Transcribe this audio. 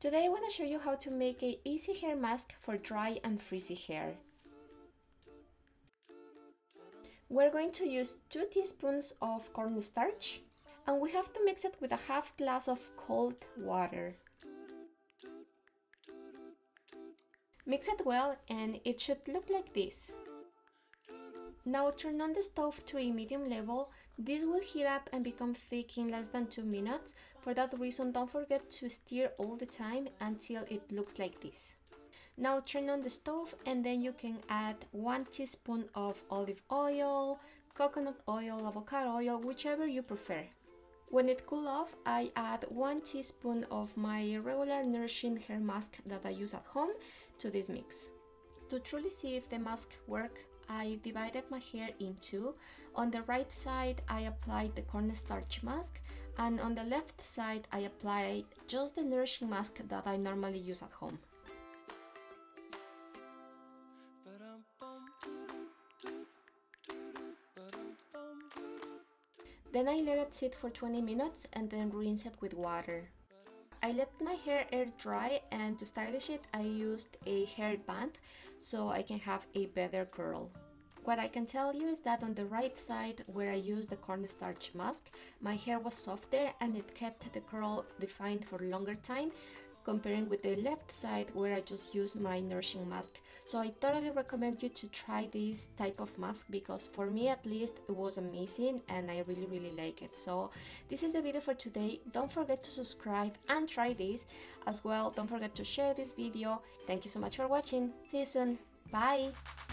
Today I want to show you how to make a easy hair mask for dry and frizzy hair. We're going to use 2 teaspoons of cornstarch and we have to mix it with a half glass of cold water. Mix it well and it should look like this. Now turn on the stove to a medium level. This will heat up and become thick in less than 2 minutes. For that reason, don't forget to stir all the time until it looks like this. Now turn on the stove and then you can add 1 teaspoon of olive oil, coconut oil, avocado oil, whichever you prefer. When it cool off, I add 1 teaspoon of my regular nourishing hair mask that I use at home to this mix. To truly see if the mask work, I divided my hair in two. On the right side, I applied the cornstarch mask, and on the left side, I applied just the nourishing mask that I normally use at home. Then I let it sit for 20 minutes and then rinse it with water. I let my hair air dry and to stylish it I used a hair band so I can have a better curl. What I can tell you is that on the right side where I used the cornstarch mask, my hair was softer and it kept the curl defined for longer time comparing with the left side where I just use my nourishing mask. So I totally recommend you to try this type of mask because for me at least it was amazing and I really really like it. So this is the video for today. Don't forget to subscribe and try this as well. Don't forget to share this video. Thank you so much for watching. See you soon. Bye!